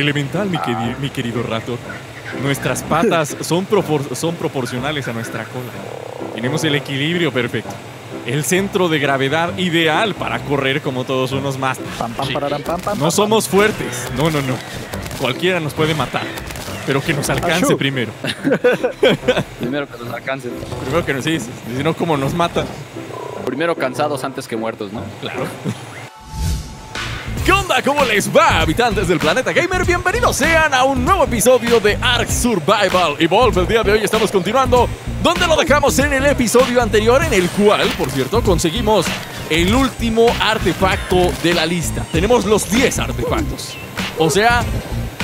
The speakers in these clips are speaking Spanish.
Elemental, mi, queri- mi querido Raptor. Nuestras patas son, propor- son proporcionales a nuestra cola. Tenemos el equilibrio perfecto. El centro de gravedad ideal para correr como todos unos más. No somos fuertes. No, no, no. Cualquiera nos puede matar. Pero que nos alcance Achú. primero. Primero que nos alcancen. Primero que nos sí, sí, si no, como nos matan. Primero cansados antes que muertos, ¿no? Claro. ¿Cómo les va, habitantes del planeta gamer? Bienvenidos sean a un nuevo episodio de Ark Survival Evolve. El día de hoy estamos continuando donde lo dejamos en el episodio anterior, en el cual, por cierto, conseguimos el último artefacto de la lista. Tenemos los 10 artefactos. O sea,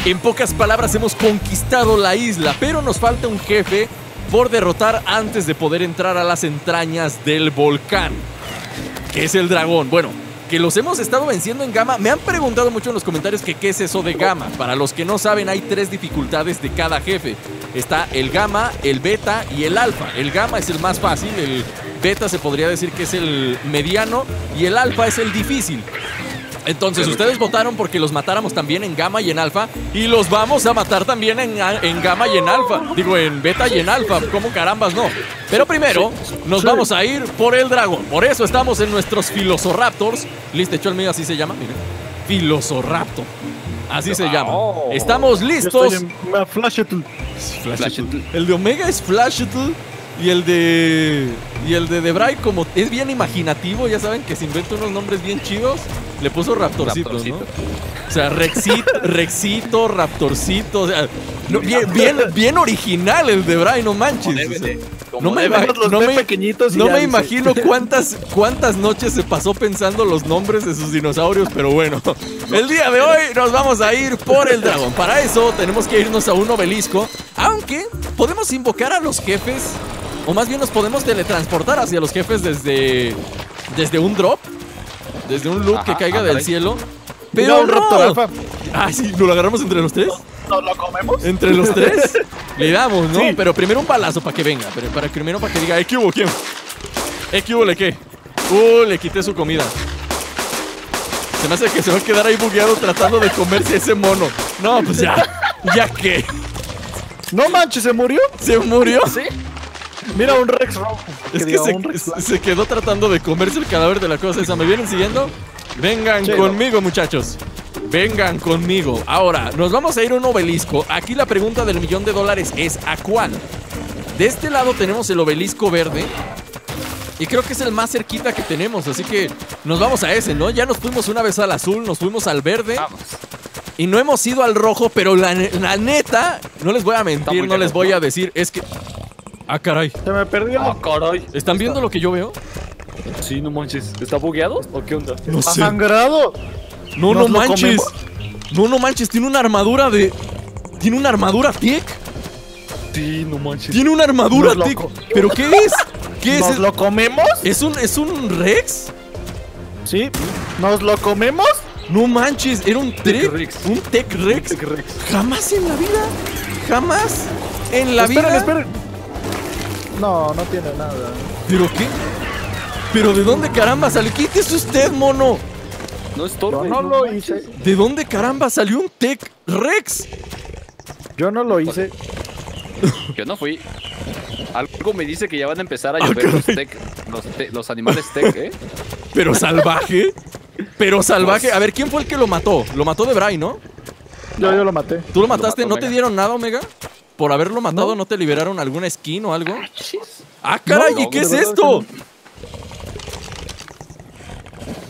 en pocas palabras hemos conquistado la isla, pero nos falta un jefe por derrotar antes de poder entrar a las entrañas del volcán que es el dragón. Bueno, que los hemos estado venciendo en gama. Me han preguntado mucho en los comentarios que qué es eso de gama. Para los que no saben, hay tres dificultades de cada jefe. Está el gamma, el beta y el alfa. El gamma es el más fácil, el beta se podría decir que es el mediano y el alfa es el difícil. Entonces, ustedes votaron porque los matáramos también en gamma y en alfa. Y los vamos a matar también en, en gamma y en alfa. Digo, en beta y en alfa. ¿Cómo carambas no? Pero primero, nos vamos a ir por el dragón. Por eso estamos en nuestros Filosoraptors. Listo, hecho el mío así se llama. Miren. Filosoraptor. Así se llama. Estamos listos. El de Omega es Flashetl. Y el de. Y el de Debray, como es bien imaginativo, ya saben que se inventa unos nombres bien chidos. Le puso Raptorcito, Raptorcito. ¿no? O sea, Rexit, Rexito, Raptorcito. O sea, no, bien, bien, bien original el no manches. O sea, de. Como no me, Los no me- pequeñitos no ya me imagino cuántas, cuántas noches se pasó pensando los nombres de sus dinosaurios, pero bueno, el día de hoy nos vamos a ir por el dragón. Para eso tenemos que irnos a un obelisco, aunque podemos invocar a los jefes, o más bien nos podemos teletransportar hacia los jefes desde, desde un drop, desde un loop Ajá, que caiga ah, del cielo. Pero un Raptor no. Ah, sí, ¿nos lo agarramos entre los tres? ¿Nos lo comemos? Entre los tres le damos, ¿no? Sí. Pero primero un balazo para que venga. Pero para primero para que diga, ¿eh, qué hubo? ¿Quién? ¿Eh, qué hubo? ¿Le qué? Uh, le quité su comida. Se me hace que se va a quedar ahí bugueado tratando de comerse ese mono. No, pues ya. ¿Ya qué? No manches, ¿se murió? ¿Se murió? ¿Sí? Mira, un Rex rojo. Es que se, Rex quedó tratando de comerse el cadáver de la cosa esa. ¿Me vienen siguiendo? Vengan conmigo, muchachos. Vengan conmigo. Ahora, nos vamos a ir a un obelisco. Aquí la pregunta del millón de dólares es ¿a cuál? De este lado tenemos el obelisco verde. Y creo que es el más cerquita que tenemos. Así que nos vamos a ese, ¿no? Ya nos fuimos una vez al azul, nos fuimos al verde. Vamos. Y no hemos ido al rojo, pero la, la neta, no les voy a mentir, no les voy a decir. Es que... Ah, caray. Se me perdió. Ah, caray. ¿Están viendo lo que yo veo? Sí, no manches. ¿Está bugueado o qué onda? No Está sangrado. No, no ¿Nos lo manches. comemos? No, no manches. Tiene una armadura de. Tiene una armadura Tiek. Sí, no manches. Tiene una armadura Tiek. ¿Pero qué es? ¿Qué es? ¿Nos lo comemos? ¿Es un, ¿Es un Rex? Sí. ¿Nos lo comemos? No manches. Era un Trek. Rex. Un Tech Rex. Tech Rex. Jamás en la vida. Jamás en la esperen, vida. esperen. No, no tiene nada. ¿Pero qué? ¿Pero de dónde caramba salió? Quítese usted, mono. No Yo estorbe. no lo hice. ¿De dónde caramba salió un Tech Rex? Yo no lo hice. Yo no fui. Algo me dice que ya van a empezar a llover los tech, los, te- los animales tech, ¿eh? Pero salvaje. Pero salvaje. A ver, ¿quién fue el que lo mató? Lo mató de Bray, ¿no? Yo, yo lo maté. ¿Tú lo Lo mataste? mató ¿No te dieron nada, Omega? ¿Por haberlo matado no, No. te liberaron alguna skin o algo? Chis. ¡Ah, caray! No, ¿Y qué es esto?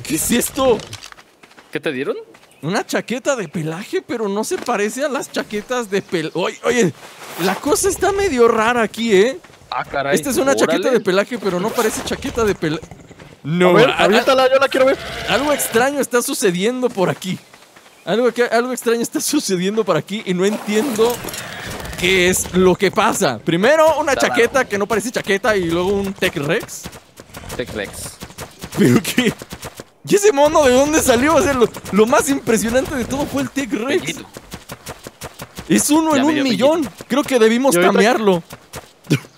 ¿Qué es esto? ¿Qué te dieron? Una chaqueta de pelaje, pero no se parece a las chaquetas de pelaje. Oye, oye, la cosa está medio rara aquí, ¿eh? Ah, caray. Esta es una chaqueta de pelaje, pero no parece chaqueta de pelaje. No, a ver, a- a- aviéntala, yo la quiero ver. algo extraño está sucediendo por aquí. Algo, que, algo extraño está sucediendo por aquí y no entiendo qué es lo que pasa. Primero, una Está chaqueta que no parece chaqueta y luego un Tech Rex. Tech Rex. ¿Pero qué? ¿Y ese mono de dónde salió? O sea, lo, lo más impresionante de todo fue el Tech Rex. Es uno Ya en un millón. Creo que debimos ahorita- tamearlo.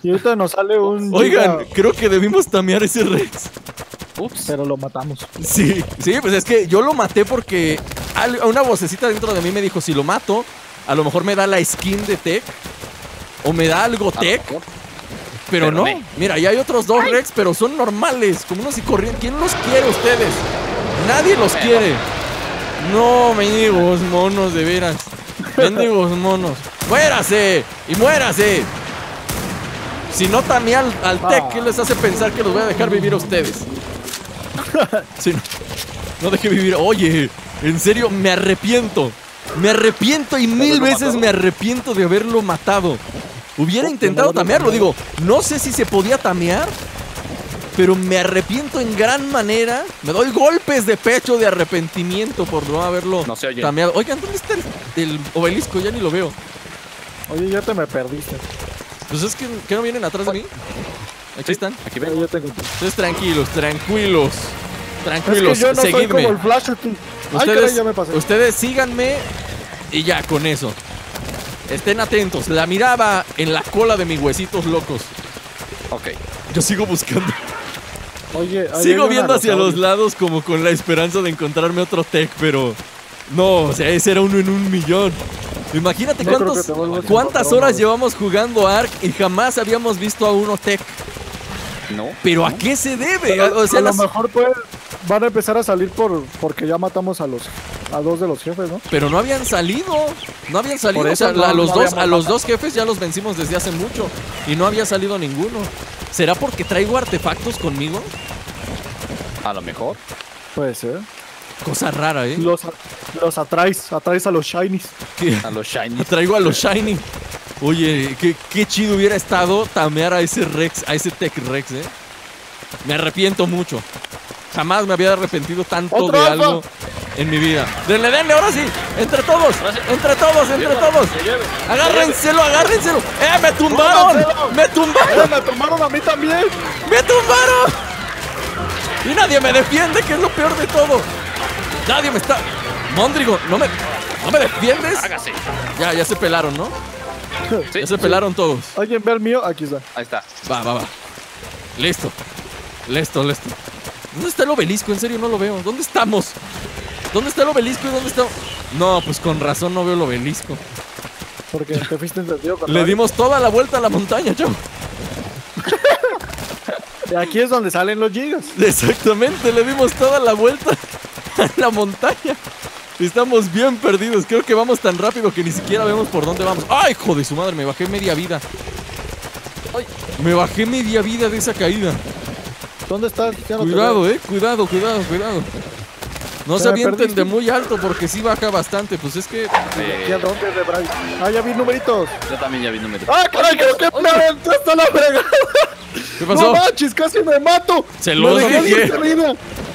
Y ahorita nos sale un. Oigan, giga, creo que debimos tamear ese Rex. Ups. pero lo matamos. Sí, sí, pues es que yo lo maté porque una vocecita dentro de mí me dijo, si lo mato, a lo mejor me da la skin de Tech. O me da algo Tech. Pero, Pero no. Mira, ya hay otros dos Rex, pero son normales. Como unos y corrientes. ¿Quién los quiere ustedes? Nadie los Pero- quiere. No, mendigos monos, de veras. Mendigos monos. ¡Muérase! ¡Y muérase! Si no tamé al, al Tech, ¿qué les hace pensar que los voy a dejar vivir a ustedes? Si no, no dejé vivir. Oye, en serio, me arrepiento. Me arrepiento y mil veces matado? me arrepiento de haberlo matado. Hubiera ¿Por qué intentado tamearlo, digo, no sé si se podía tamear, pero me arrepiento en gran manera. Me doy golpes de pecho de arrepentimiento por no haberlo No se oye. tameado. Oigan, ¿dónde está el, el obelisco? Ya ni lo veo. Oye, ya te me perdiste. Pues es que, ¿que no vienen atrás de mí. Aquí están. Aquí vengo. ya tengo. Ustedes tranquilos, tranquilos. Es Tranquilos, que yo no soy seguidme. como el Flash. Ustedes, caray, ya me pasé. ustedes síganme y ya con eso. Estén atentos. La miraba en la cola de mis huesitos locos. Ok. Yo sigo buscando. Oye, sigo viendo hacia los lados como con la esperanza de encontrarme otro tech, pero no, o sea, ese era uno en un millón. Imagínate No cuántos- cuántas horas llevamos jugando Ark y jamás habíamos visto a uno tech. No. Pero ¿a qué se debe? Pero o sea, a lo las- mejor pues, van a empezar a salir por porque ya matamos a los a dos de los jefes, ¿no? Pero no habían salido. No habían salido. O sea, no- a los no dos, a los dos jefes ya los vencimos desde hace mucho. Y no había salido ninguno. ¿Será porque traigo artefactos conmigo? A lo mejor. Puede ser. Cosa rara, ¿eh? Los, los atraes, atraes a los shinies. Que A los shiny. traigo a los Shiny. Oye, qué, qué chido hubiera estado tamear a ese Rex, a ese Tech Rex, ¿eh? Me arrepiento mucho. Jamás me había arrepentido tanto ¡Otro de alfa! algo en mi vida. Denle, denle, ahora sí. Entre todos, entre todos, entre todos. Agárrenselo, agárrenselo. ¡Eh, me tumbaron! ¡Me tumbaron! ¡Eh, me tomaron a mí también! ¡Me tumbaron! Y nadie me defiende, que es lo peor de todo. Nadie me está. Mondrigo, ¿no me, ¿no me defiendes? Hágase. Ya, ya se pelaron, ¿no? Sí. Ya se pelaron todos. ¿Alguien ve el mío? Aquí está. Ahí está. Va, va, va. Listo. Listo, listo. ¿Dónde está el obelisco? En serio, no lo veo. ¿Dónde estamos? ¿Dónde está el obelisco y dónde está.? No, pues con razón no veo el obelisco. Porque te fuiste entendido con Le dimos toda la vuelta a la montaña, chavo. Y aquí es donde salen los gigas. Exactamente, le dimos toda la vuelta a la montaña. Estamos bien perdidos. Creo que vamos tan rápido que ni siquiera vemos por dónde vamos. ¡Ay, hijo de su madre! Me bajé media vida. ¡Ay! Me bajé media vida de esa caída. ¿Dónde estás? Ya no Cuidado, eh. Cuidado, cuidado, cuidado. No se ¿Te avienten de muy alto porque sí baja bastante. Pues es que. ¿Aquí a dónde, de Bray? Ah, ya vi numeritos. Yo también ya vi número. ¡Ah, caray! Creo que me aventaste a la fregada. ¿Qué ¡No pasó? manches! ¡Casi me mato! Se dejé dije. 10 de vida.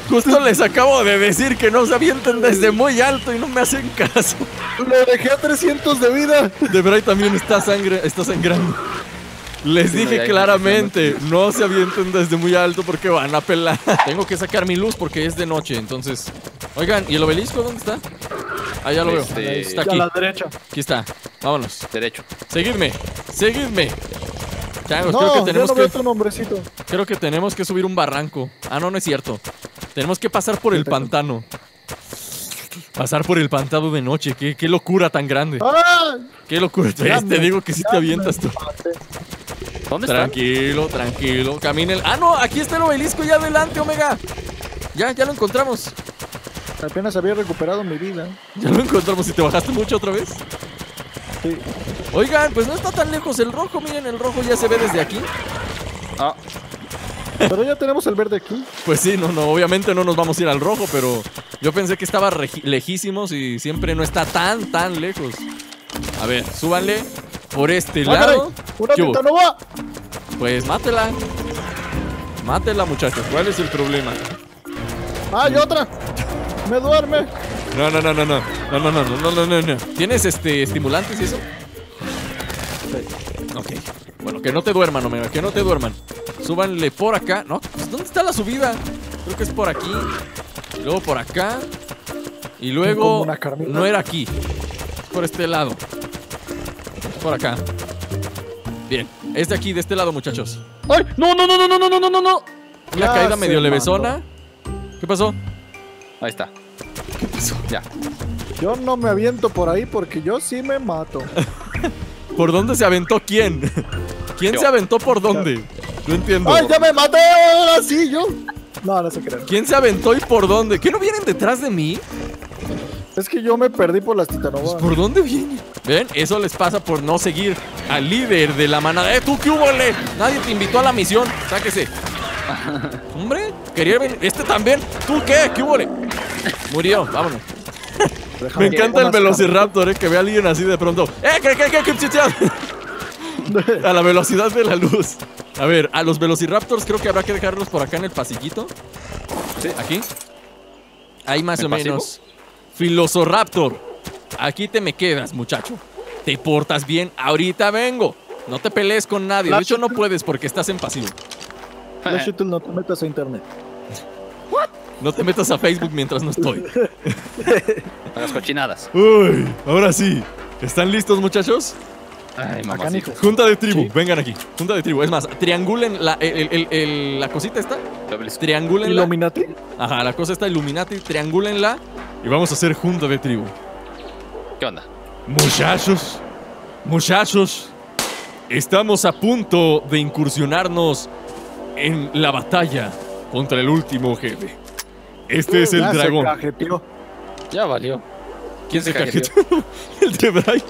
Justo les acabo de decir que no se avienten desde muy alto y no me hacen caso. Lo dejé a 300 de vida. De Bray también está sangre, está sangrando. Les no, dije ya claramente, no se avienten desde muy alto porque van a pelar. Tengo que sacar mi luz porque es de noche, entonces. Oigan, ¿y el obelisco dónde está? Ah, ya lo veo. Este- Está A aquí. la derecha. Aquí está. Vámonos. Derecho. Seguidme. Seguidme. Changos, No, creo que ya tenemos no que veo tu nombrecito. creo que tenemos que subir un barranco. Ah, no, no es cierto. Tenemos que pasar por el pantano. Pasar por el pantano de noche. Qué, qué locura tan grande. ¡Ah! Qué locura. Ya te me- digo que sí ya te me avientas tú. ¿Dónde está? Tranquilo, tranquilo. Camina el. Ah, no, aquí está el obelisco ya adelante, Omega. Ya, ya lo encontramos. Apenas había recuperado mi vida. Ya lo encontramos y te bajaste mucho otra vez. Sí. Oigan, pues no está tan lejos el rojo. Miren, el rojo ya se ve desde aquí. Ah, Pero ya tenemos el verde aquí. Pues sí, no, no, obviamente no nos vamos a ir al rojo, pero yo pensé que estaba lejísimos y siempre no está tan, tan lejos. A ver, súbanle por este ¡Ah, lado. ¡Una titanova! Pues mátela. Mátela, muchachos. ¿Cuál es el problema? ¡Ay, otra! ¡Me duerme! No, no, no, no, no. No, no, no, no, no, no, no. ¿Tienes este estimulantes y eso? Ok. Bueno, que no te duerman, Omega, que no te duerman. Súbanle por acá. No, pues, ¿dónde está la subida? Creo que es por aquí. Luego por acá. Y luego no era aquí. Por este lado. Por acá. Bien. Es de aquí, de este lado, muchachos. ¡Ay! ¡No, no, no, no, no, no, no, no, no, no! Una Ya caída medio levesona. ¿Qué pasó? Ahí está. eso. Ya. Yo no me aviento por ahí porque yo sí me mato. ¿Por dónde se aventó quién? ¿Quién Yo. se aventó por dónde? No entiendo. ¡Ay, ya me maté! Ahora sí, yo. No, no se crean. ¿Quién se aventó y por dónde? ¿Qué no vienen detrás de mí? Es que yo me perdí por las titanovas. ¿Por dónde vienen? ¿Ven? Eso les pasa por no seguir al líder de la manada. ¡Eh, tú qué hubo, le! Nadie te invitó a la misión. Sáquese. Hombre, quería venir. Este también. ¿Tú qué? ¿Qué hubo, le? Murió. Vámonos. Déjame Me encanta el Velociraptor, eh, que ve a alguien así de pronto. ¡Eh, qué, qué, qué, qué! A la velocidad de la luz. A ver, a los Velociraptors creo que habrá que dejarlos por acá en el pasillito. Sí. Aquí. Ahí más ¿El o pasivo? menos. Filosoraptor. Aquí te me quedas, muchacho. Te portas bien. Ahorita vengo. No te pelees con nadie. De hecho, no puedes porque estás en pasivo. Flash Shuttle, no te metas a internet. No te metas a Facebook mientras no estoy. Las cochinadas. Uy, ahora sí. ¿Están listos, muchachos? Ay. Nico. Junta de tribu, Sí. vengan aquí. Junta de tribu. Es más, triangulen la, el- el- el- la cosita esta. Triangulenla. Illuminati. Ajá, la cosa está Illuminati. Triangulenla. Y vamos a hacer junta de tribu. ¿Qué onda? Muchachos, muchachos, estamos a punto de incursionarnos en la batalla contra el último jefe. Este es el Ya se dragón. cajeteó. Ya valió. ¿Quién se cajeteó? el de Brian.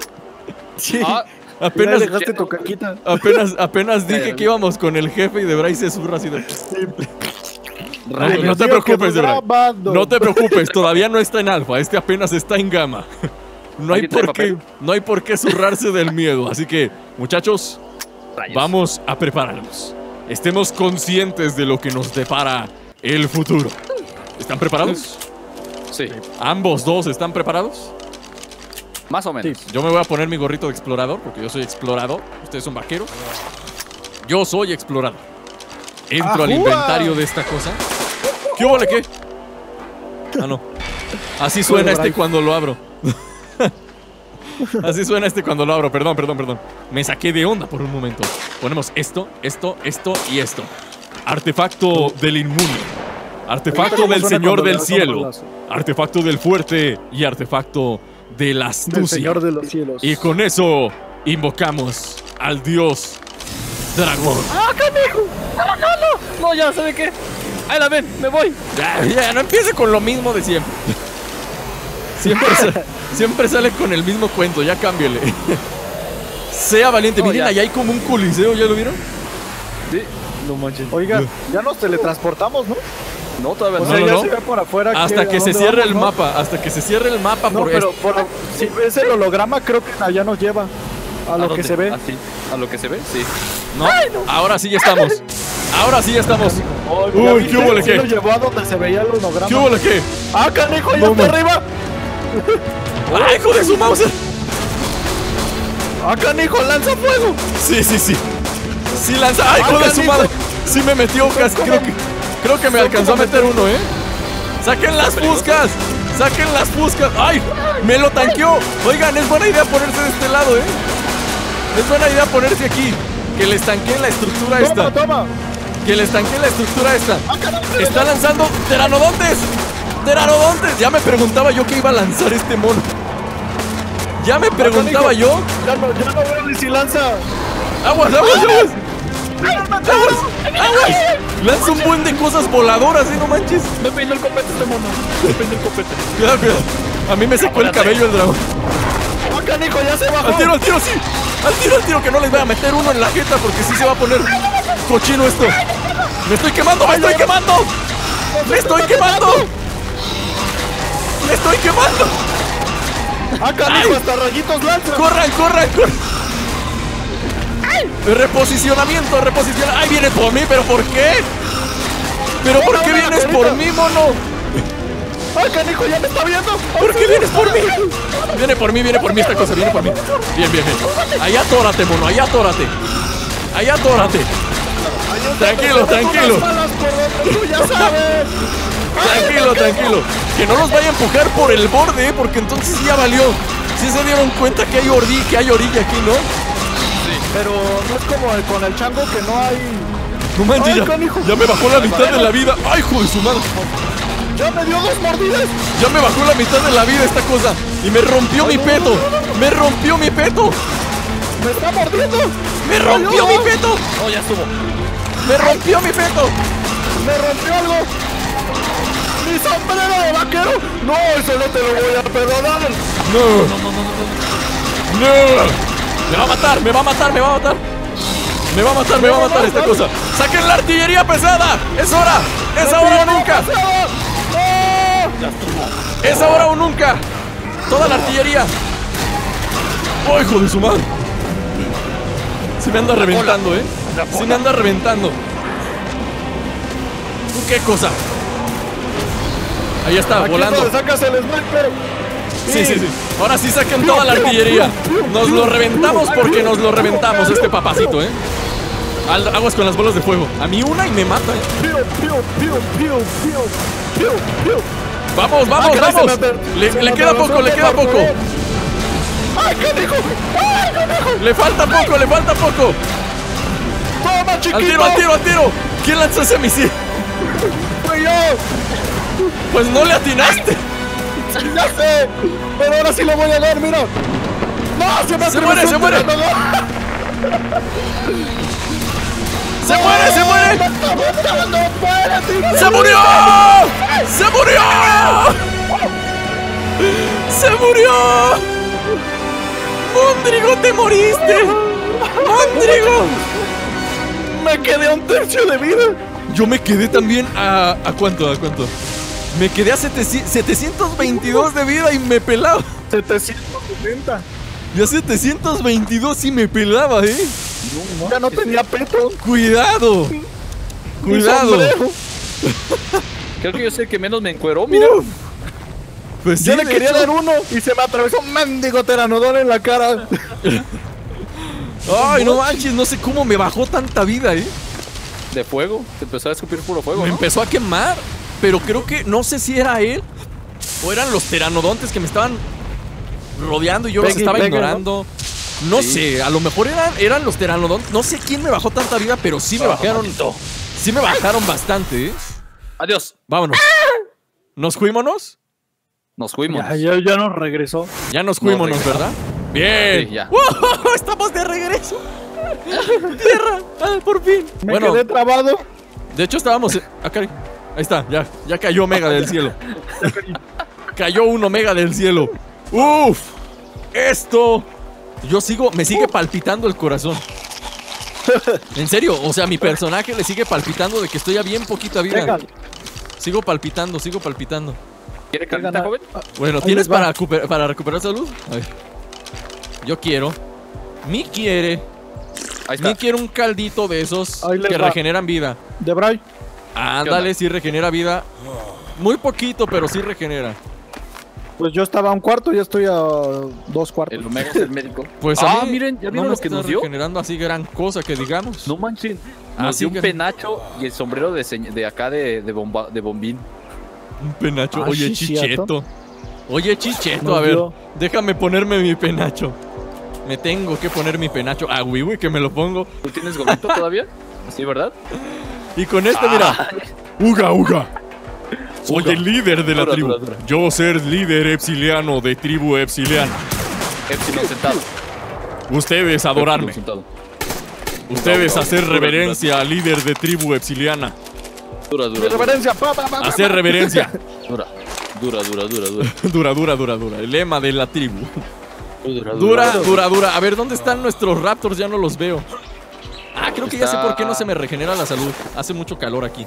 Sí, Ah, apenas, Ya dejaste tu caquita. apenas, dije que íbamos con el jefe y de Bryce se zurra así de... No, te preocupes, grabando. No te preocupes, todavía no está en alfa, este apenas está en gamma. No hay ¿Alguien trae por qué, no hay por qué zurrarse del miedo, así que, muchachos, rayos. vamos a prepararnos. Estemos conscientes de lo que nos depara el futuro. ¿Están preparados? Sí, ¿Ambos dos están preparados? más o menos. Yo me voy a poner mi gorrito de explorador, porque yo soy explorador. Ustedes son vaqueros. Yo soy explorador. Entro al inventario de esta cosa. ¿Qué hubo, qué? Ah, no. Así suena este cuando lo abro. Así suena este cuando lo abro. Perdón, perdón, perdón. Me saqué de onda por un momento. Ponemos esto, esto, esto y esto. Artefacto del inmune. Artefacto ¿Cómo del Señor del cielo. Artefacto del fuerte y artefacto de la Del astucia. Señor de los cielos. Y con eso invocamos al dios dragón. ¡Ah, canijo! ¡Ah, no, no! No, ya, ¿sabe qué? Ahí la ven, me voy. Ya, ya, no empiece con lo mismo de siempre. Siempre, sa- siempre sale con el mismo cuento, ya cámbiale. Sea valiente, No, miren, ya. allá hay como un coliseo, ¿ya lo vieron? Sí. No manches. Oigan, ya nos teletransportamos, ¿no? No, todavía O no. sea, no, ya no. se ve por afuera. Hasta que se cierre el ¿no? mapa, hasta que se cierre el mapa No, por pero por- si ves el holograma, creo que allá nos lleva. A lo que se ve. ¿Ah? ¿A lo que se ve? Sí. No, ahora sí ya estamos. Ahora sí ya estamos. Uy, ¿ya ¿qué hubo, le qué? lo llevó a donde se veía el holograma. ¿Qué hubo, qué? ¡Ah, canijo, ya No, está arriba! ¡Ay, hijo de su mouse! ¡Ah, canijo, lanza fuego! Sí, sí, sí. Sí lanza. ¡Ay, hijo Ah, de su madre! Sí me metió casi. ¿Cómo? Creo que, creo que me alcanzó a meter uno, ¿eh? ¡Saquen las fuscas! ¡Saquen las fuscas! ¡Ay! ¡Me lo tanqueó! Oigan, es buena idea ponerse de este lado, ¿eh? Es buena idea ponerse aquí. Que les tanqueen la estructura ¡Toma, esta. toma! Que les tanqueen la estructura esta. ¡Ah! Está lanzando Teranodontes. Teranodontes. Ya me preguntaba yo qué iba a lanzar este mono. Ya me preguntaba yo. Ya no, ya no veo ni si lanza. Aguas, aguas, aguas. Aguas, aguas. Lanza un buen de cosas voladoras, ¿eh? No manches. Me peinó el copete este mono. Me peinó el copete. Cuidado, cuidado. A mí me secó el cabello el dragón. ¡Ah, canijo, ya se bajó! Al tiro, al tiro, sí. Al tiro, al tiro, que no les voy a meter uno en la jeta porque sí se va a poner cochino esto. ¡Me estoy quemando! ¡Me estoy quemando! ¡Me estoy quemando! ¡Me estoy quemando! ¡Ah, canijo, Ay. hasta rayitos lanza! ¡Corran, corran, corran! Reposicionamiento, reposicionamiento. ¡Ay, vienes por mí! ¿Pero por qué? ¿Pero por qué vienes por mí, mono? ¡Ah, canijo, ya me está viendo! ¿Por qué vienes por mí? Viene por mí, viene por mí esta cosa, viene por mí. Bien, bien, bien. Allá atórate, mono, allá atórate. Allá atórate. Tranquilo, tranquilo. Las Tranquilo, tranquilo. Que no los vaya a empujar por el borde, ¿eh? porque entonces sí ya valió. Sí se dieron cuenta que hay orilla, que hay orilla aquí, ¿no? Pero no es como el- con el chango que no hay... No manches, ya, ya me bajó la mitad de la vida. ¡Ay, hijo de su madre! ¡Ya me dio dos mordidas! Ya me bajó la mitad de la vida esta cosa. Y me rompió mi peto. Me rompió mi peto. ¡Me está mordiendo! Me rompió mi peto. Oh, ya estuvo. Me rompió mi peto. ¡Me rompió algo! ¡Mi sombrero de vaquero! ¡No, eso no te lo voy a perdonar! No. No. Me va a matar, me va a matar, me va a matar. Me va a matar, me va a matar esta cosa. ¡Saquen la artillería pesada! ¡Es hora! ¡Es ahora o nunca! ¡No! ¡Es ahora o nunca! ¡Toda la artillería! ¡Oh, hijo de su madre! Se me anda reventando, ¿eh? Se me anda reventando. ¿Qué cosa? Ahí está, Aquí volando. es sacas el sniper. Sí, sí, sí. Ahora sí saquen toda la artillería. Nos lo reventamos porque nos lo reventamos este papacito, ¿eh? Aguas con las bolas de fuego. A mí una y me mata, ¿eh? Vamos, vamos, Ah, vamos. ater- Le, queda poco, le queda poco. marco, ¡Ay, qué dijo! ¡Ay, qué dijo! Le falta poco, le falta poco. ¡Toma, chiquito! Al tiro, al tiro, al tiro. ¿Quién lanzó ese misil? ¡Fui yo! Pues no le atinaste. ¡Ya sé! Pero ahora sí lo voy a dar, mira. ¡No! ¡Se me Se muere, se muere. tirador. ¡Se muere, se muere! ¡No, no! ¡Se murió! ¡Se murió! ¡Se murió! ¡Mondrigo, te moriste! ¡Mondrigo! Me quedé a un tercio de vida. Yo me quedé también a... ¿A cuánto? ¿A cuánto? Me quedé a 700 722 de vida y me pelaba. 770. Ya 722 y me pelaba, ¿eh? Ya no tenía peto. ¡Cuidado! ¡Cuidado! Creo que yo sé el que menos me encueró, mira. Uf, Pues sí, yo le quería hecho. dar uno y se me atravesó un mendigo teranodón en la cara. Ay, no manches, no sé cómo me bajó tanta vida, ¿eh? De fuego. Te empezó a escupir puro fuego, Me ¿no? empezó a quemar, pero creo que no sé si era él o eran los teranodontes que me estaban rodeando y yo los Pegue y estaba ¿no? ignorando. No sé, a lo mejor eran, eran los teranodontes. No sé quién me bajó tanta vida, pero sí me bajaron. Sí me bajaron bastante, ¿eh? Adiós. Vámonos. ¿Nos fuímonos? Nos fuimos. Ya, ya, ya nos regresó. Ya nos fuímonos, regresamos. ¿verdad? Bien. Sí, ya. ¡Wow! Estamos de regreso. Tierra. Ah, por fin. Me bueno, quedé trabado. de hecho estábamos. Ah, caray. Ahí está, ya. Ya cayó Omega del cielo. cayó un Omega del cielo. Uf. Esto. Yo sigo. Me sigue palpitando el corazón. En serio, o sea, mi personaje le sigue palpitando de que estoy a bien poquita vida. Sigo palpitando, sigo palpitando. ¿Quiere carnita, joven? Bueno, Ahí ¿tienes para, recuper- para recuperar salud? A ver. Yo quiero. Mi quiere. Ahí está. Mi quiere un caldito de esos que va. regeneran vida. De Bray. Ándale, sí regenera vida. Muy poquito, pero sí regenera. Pues yo estaba a un cuarto, ya estoy a dos cuartos. El Omega es el médico. Pues ah, a mí miren, ¿ya no vieron lo que está nos dio? regenerando así gran cosa que digamos. No manchen. Nos Así dio un que- penacho y el sombrero de, de acá de, de, bomba- de bombín. Un penacho. Ah, Oye, sí, chicheto. cierto. Oye, chicheto, Nos a ver. dio. Déjame ponerme mi penacho. Me tengo que poner mi penacho. Ah, güey, güey, que me lo pongo. ¿Tú tienes gorrito todavía? Sí, ¿verdad? Y con este, mira. Uga, uga. Soy Uga. el líder de la Dura, tribu. dura, dura. Yo ser líder epsiliano de tribu epsiliana. Epsilon sentado. Ustedes adorarme. Sentado. Ustedes hacer reverencia al líder de tribu epsiliana. Dura, dura, reverencia. Pa, pa, pa, pa, Hacer reverencia. Dura, dura, dura, dura, dura. Dura, dura, dura, dura. El lema de la tribu. Dura, dura, dura. A ver, ¿dónde están nuestros raptors? Ya no los veo. Creo que ya sé por qué no se me regenera la salud. Hace mucho calor aquí.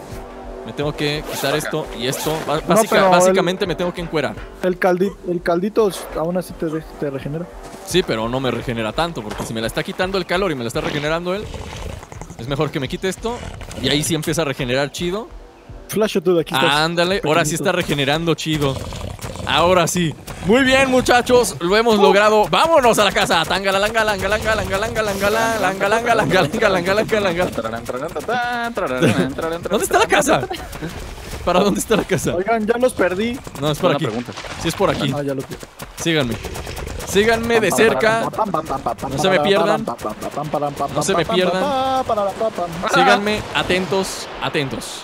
Me tengo que quitar esto y esto. Básica- el- básicamente me tengo que encuerar. El, caldito, el caldito aún así te, te regenera. Sí, pero no me regenera tanto, porque si me la está quitando el calor y me la está regenerando él, es mejor que me quite esto y ahí sí empieza a regenerar chido. Flash tú de aquí estás. Ándale, ahora sí está regenerando chido. Ahora sí. Muy bien, muchachos, lo hemos logrado. Vámonos a la casa. Tanga la langa langa langa langa langa langa langa langa langa langa langa langa langa langa. ¿Dónde está la casa? ¿Para dónde está la casa? Oigan, ya los perdí. No, es por aquí. Sí, es por aquí. Síganme. Síganme de cerca. No se me pierdan. No se me pierdan. Síganme atentos, atentos.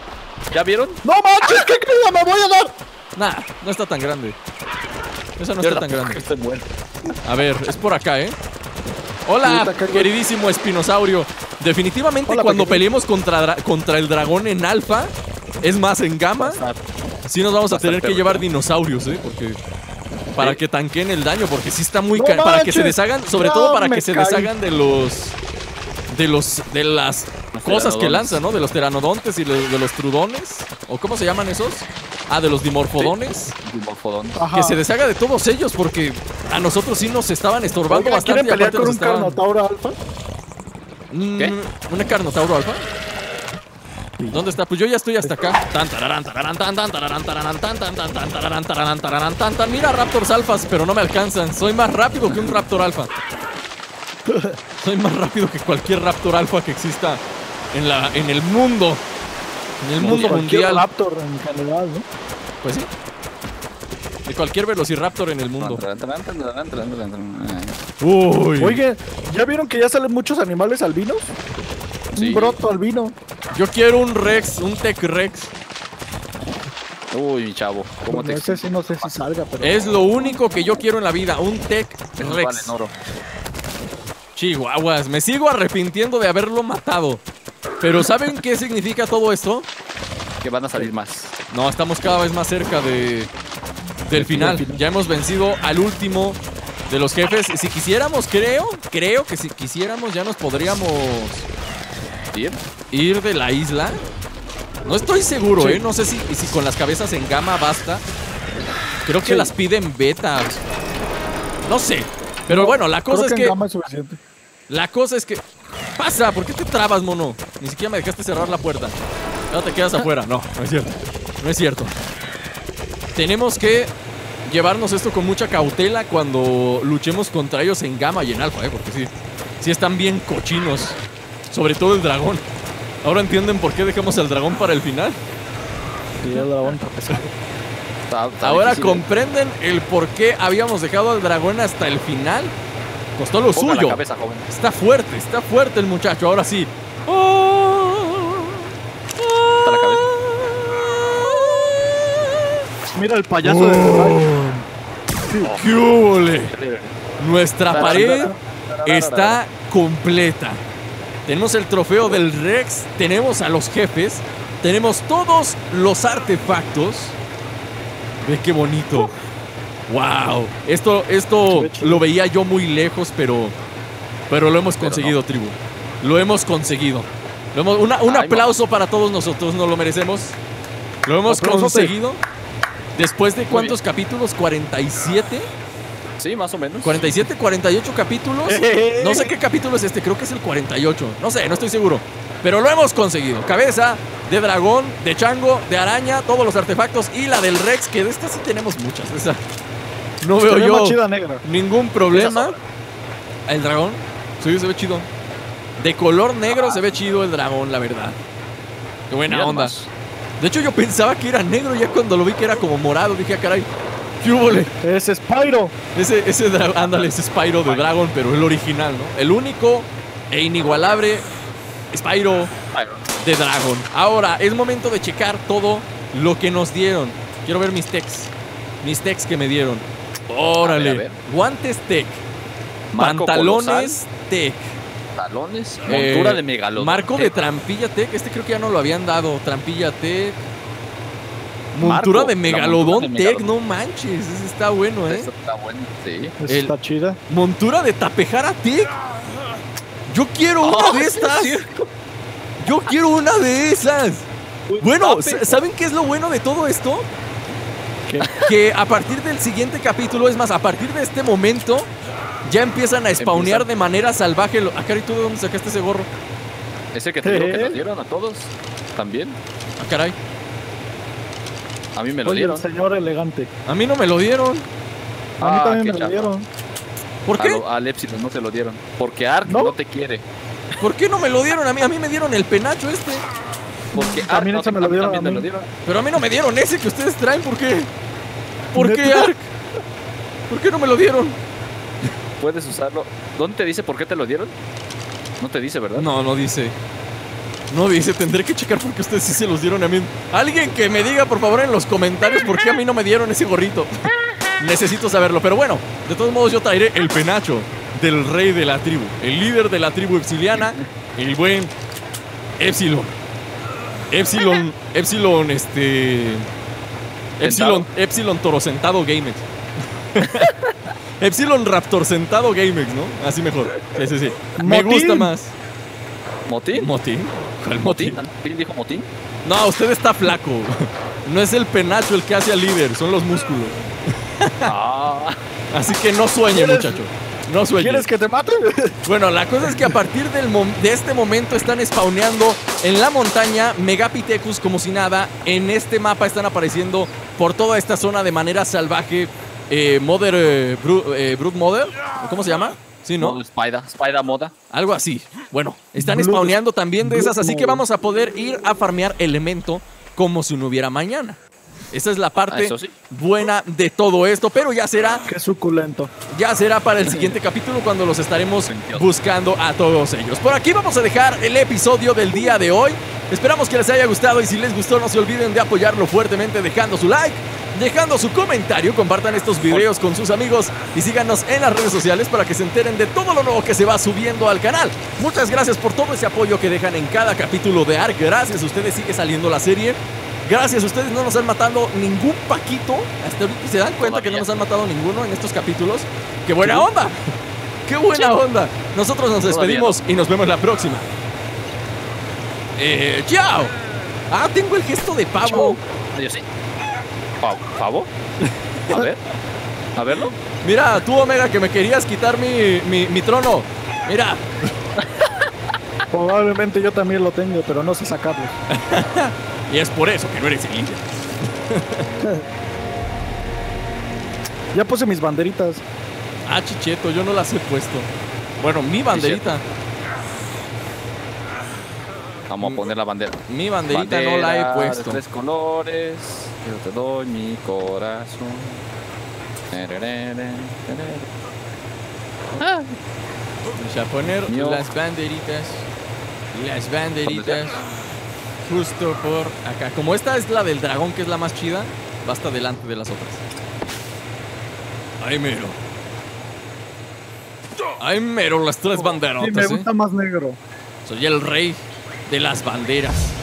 ¿Ya vieron? ¡No manches! ¿Qué? ¡Me voy a dar! Nah, no está tan grande. Esa no está tan grande. A ver, es por acá, ¿eh? Hola, queridísimo espinosaurio. Definitivamente Hola, cuando peleemos contra, contra el dragón en alfa, es más, en gamma, sí nos vamos a tener que llevar dinosaurios, ¿eh? Porque... Para que tanquen el daño, porque sí está muy... No ca- para que se deshagan, sobre todo para que se deshagan de los... De los... De las cosas que lanzan, ¿no? De los pteranodontes y de los trudones. ¿O cómo se llaman esos? Ah, de los dimorfodones. Dimorfodón. Ajá. Que se deshaga de todos ellos porque a nosotros sí nos estaban estorbando Oiga, bastante. ¿Quieren pelear con un estaban- Carnotauro alfa? Mm, ¿Qué? ¿Un carnotauro alfa? ¿Dónde está? Pues yo ya estoy hasta acá. Tan, tararán, tararán, tan, tan, tararán, tararán, tan, tan, tan, tan, tararán, tararán, tararán, tan, tan. Mira Raptors alfas, pero no me alcanzan. Soy más rápido que un Raptor alfa. Soy más rápido que cualquier Raptor alfa que exista en, la, en el mundo. En el mundo Cualquier mundial. Raptor en general, ¿no? Pues sí. De cualquier Velociraptor en el mundo. Uy. Oye, ¿ya vieron que ya salen muchos animales albinos? Sí. Un broto albino. Yo quiero un Rex, un Tech Rex. Uy, mi chavo. ¿Cómo te No sé si no sé si salga, pero. Es lo único que yo quiero en la vida, un Tech Rex. Chihuahuas, me sigo arrepintiendo de haberlo matado. Pero ¿saben qué significa todo esto? Que van a salir más. No, estamos cada vez más cerca de del final. final. Ya hemos vencido al último de los jefes. Si quisiéramos, creo, creo que si quisiéramos ya nos podríamos ¿Bien? ir de la isla. No estoy seguro, Sí. ¿eh? No sé si, si con las cabezas en gama basta. Creo que Sí. las piden beta. No sé. Pero bueno, la cosa Creo es que que... en gama es suficiente. La cosa es que... ¡Pasa! ¿Por qué te trabas, mono? Ni siquiera me dejaste cerrar la puerta. Ya te quedas afuera. No, no es cierto. No es cierto. Tenemos que llevarnos esto con mucha cautela cuando luchemos contra ellos en gama y en alfa, ¿eh? Porque sí, sí están bien cochinos. Sobre todo el dragón. Ahora entienden por qué dejamos al dragón para el final. Sí, el dragón está pesado. Está- está Ahora difícil, ¿eh? comprenden el por qué habíamos dejado al dragón hasta el final. Costó lo Ponga la suyo. cabeza, joven. Está fuerte, está fuerte el muchacho. Ahora sí. Está Mira el payaso de Ferrari. ¡Qué húbole! Nuestra pared está completa. Tenemos el trofeo del Rex, tenemos a los jefes, tenemos todos los artefactos. Ve qué bonito. ¡Wow! Esto, esto lo veía yo muy lejos, pero, pero lo hemos conseguido, tribu. Lo hemos conseguido. Lo hemos- una- un Ay, aplauso para todos nosotros, nos lo merecemos. Lo hemos conseguido. Después de cuántos capítulos? ¿47? Sí, más o menos. 47, 48 capítulos. No sé qué capítulo es este, creo que es el 48. No sé, no estoy seguro. Pero lo hemos conseguido. Cabeza de dragón, de chango, de araña, todos los artefactos y la del Rex, que de esta sí tenemos muchas. esa no veo yo más chida negra. ningún problema. El dragón, sí, se ve chido. De color negro se ve chido el dragón, la verdad. Qué buena onda. De hecho, yo pensaba que era negro ya cuando lo vi que era como morado. Dije, ah, caray, ¿qué húbole? Es Spyro. Ese, ese ándale, ese Spyro de Dragon, pero el original, ¿no? El único e inigualable Spyro de Dragon. Ahora, es momento de checar todo lo que nos dieron. Quiero ver mis techs. Mis techs que me dieron. Órale. A ver, a ver. Guantes tech. Marco Pantalones tech. Eh, Montura de megalodón. Marco de trampilla tech. Este creo que ya no lo habían dado. Trampilla tech. Montura Marco, de megalodón tech. No manches. Ese está bueno, ¿eh? Eso está bueno. Sí. El- Está chida. Montura de Tapejara Tech. Yo quiero una de estas. Yo quiero una de esas. Bueno, ¿saben qué es lo bueno de todo esto? ¿Qué? Que a partir del siguiente capítulo, es más, a partir de este momento, ya empiezan a spawnear de manera salvaje. lo- Ah, caray, ¿tú de dónde sacaste ese gorro? Ese que te digo que nos dieron a todos. También. Ah, caray. A mí me lo Oye, dieron. el señor elegante. A mí no me lo dieron. A mí Ah, también me lo dieron. ¿Por A qué? lo- Al Epsilon no te lo dieron. Porque Ark ¿No? no, te quiere. ¿Por qué no me lo dieron a mí? A mí me dieron el penacho este. Porque Ark También no te- me lo dieron también a me lo mí. dieron. Pero a mí no me dieron ese que ustedes traen. ¿Por qué? ¿Por qué. Ark? ¿Por qué no me lo dieron? Puedes usarlo. ¿Dónde te dice por qué te lo dieron? No te dice, ¿verdad? No, no dice. No dice, tendré que checar porque ustedes sí se los dieron a mí. Alguien que me diga, por favor, en los comentarios por qué a mí no me dieron ese gorrito. Necesito saberlo. Pero bueno, de todos modos yo traeré el penacho del rey de la tribu. El líder de la tribu epsiliana. El buen Epsilon. Epsilon, Epsilon, este... Epsilon, Epsilon Toro Sentado Gamex. Epsilon Raptor Sentado Gamex, ¿no? Así mejor. Sí, sí, sí. Me Motín. gusta más. ¿Motín? ¿Motín? ¿Cuál motín? ¿Motín? ¿Quién dijo motín? No, usted está flaco. No es el penacho el que hace al líder, son los músculos. Ah, Así que no sueñe, ¿Quieres- muchacho. No sueñe. ¿Quieres que te mate? Bueno, la cosa es que a partir del de este momento están spawneando en la montaña Megapithecus como si nada. En este mapa están apareciendo por toda esta zona de manera salvaje eh, Mother... eh, Bru- eh, Brood Mother. ¿Cómo se llama? Sí, ¿no? no, Spider, Spider Moda. Algo así. Bueno, están Blood- spawneando también de esas, así que vamos a poder ir a farmear elemento como si no hubiera mañana. Esa es la parte sí. buena de todo esto, pero ya será, Qué suculento. ya será para el siguiente capítulo cuando los estaremos buscando a todos ellos. Por aquí vamos a dejar el episodio del día de hoy. Esperamos que les haya gustado y si les gustó no se olviden de apoyarlo fuertemente dejando su like, dejando su comentario, compartan estos videos con sus amigos y síganos en las redes sociales para que se enteren de todo lo nuevo que se va subiendo al canal. Muchas gracias por todo ese apoyo que dejan en cada capítulo de ARK. Gracias a ustedes sigue saliendo la serie. Gracias, ustedes no nos han matado ningún paquito. Hasta ahorita se dan cuenta que no nos han matado ninguno en estos capítulos. ¡Qué buena onda! ¡Qué buena onda! Nosotros nos despedimos y nos vemos la próxima. Eh, ¡Chao! Ah, tengo el gesto de pavo. Pa- ¿Pavo? A ver. A verlo. Mira, tú, Omega, que me querías quitar mi, mi, mi trono. Mira, Probablemente yo también lo tengo, pero no sé sacarlo. y es por eso que no eres el líder. Ya puse mis banderitas. Ah, chicheto, yo no las he puesto. Bueno, mi banderita. Vamos a poner la bandera. Mi banderita no la he puesto. De tres colores. Yo te doy mi corazón. Ah, Vamos a poner las banderitas. Las banderitas. Justo por acá. Como esta es la del dragón, que es la más chida, va hasta delante de las otras. Ahí mero. Ahí mero las tres Sí, me banderotas, ¿eh? gusta más negro. Soy el rey de las banderas.